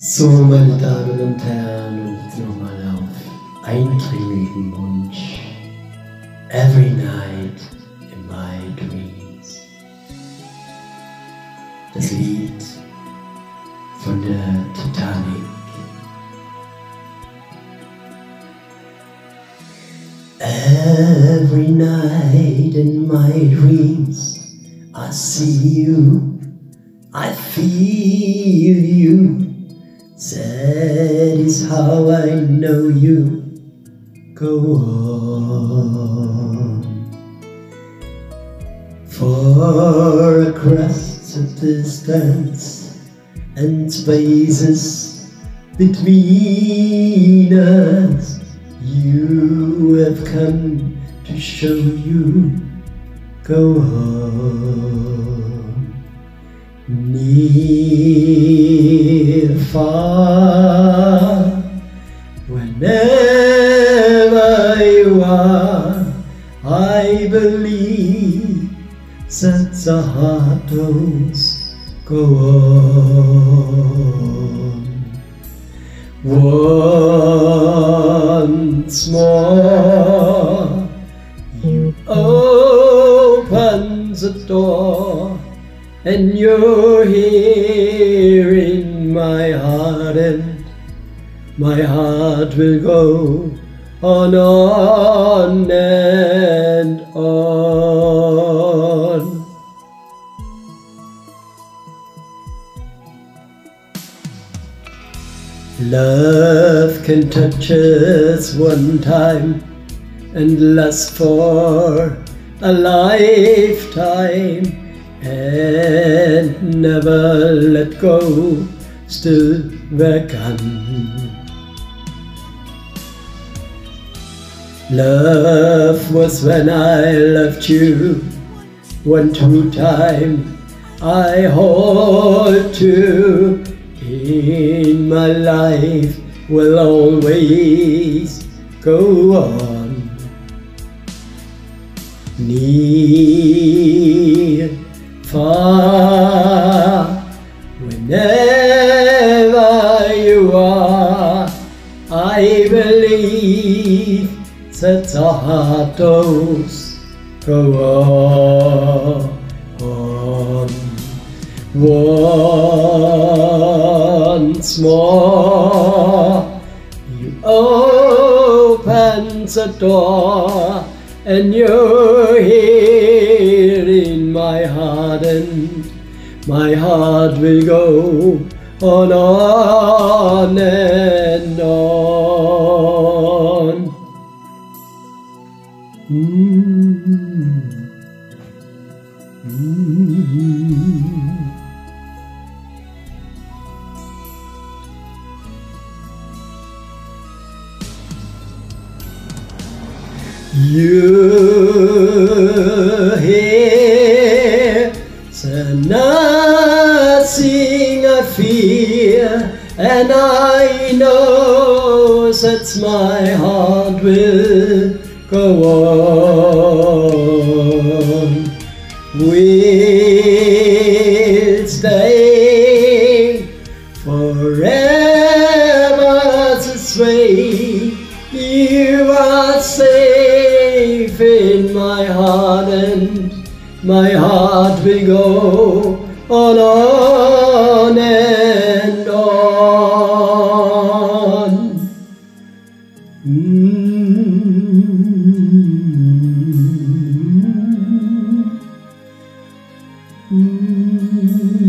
So, meine Damen und Herren, und nochmal auf eindringlichen Wunsch. Every night in my dreams. Das Lied von der Titanic. Every night in my dreams, I see you, I feel you. That is how I know you. Go on. For across the distance and spaces between us, you have come to show you. Go on. Near, far, whenever you are, I believe that the heart does go on. Once more, you open the door and you're here in my heart and my heart will go on on and on. Love can touch us one time and last for a lifetime and never let go, still begun. Love was when I loved you, one true time I hold to in my life will always go on. Near far. Whenever you are I believe that does go on once more you open the door and here in my heart and my heart will go on on and on Mm. Mm. You hear nothing I fear, and I know that my heart will go on. We'll stay forever this way. You are safe in my heart, and my heart will go on, on and on. Mm. Mm. Mm.